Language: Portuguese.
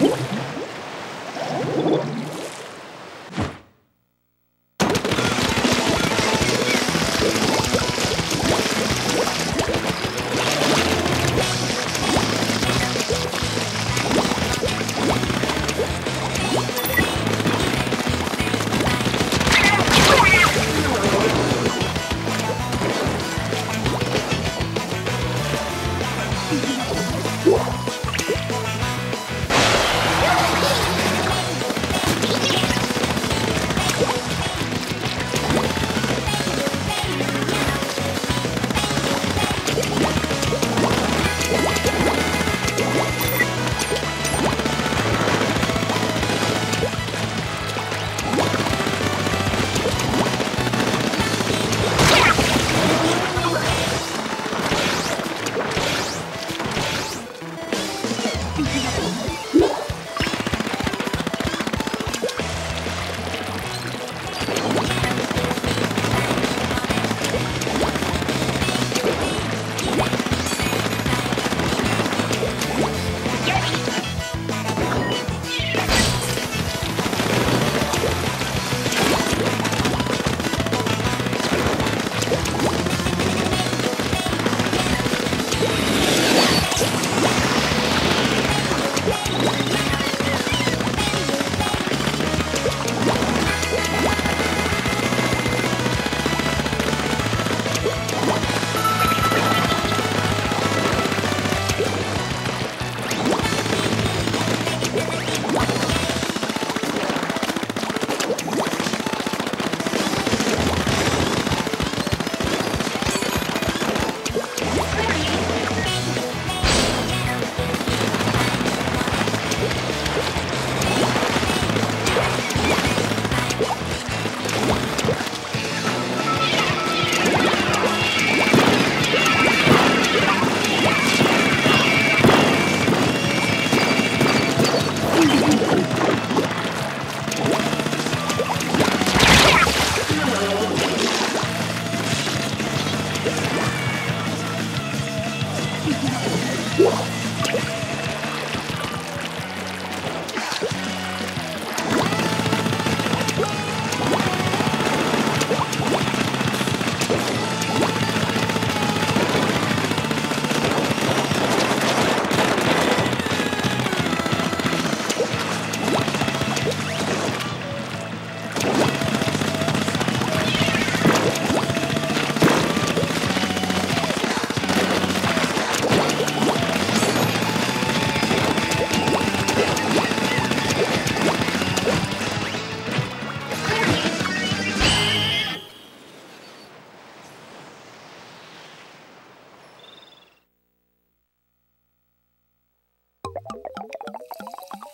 you あっ。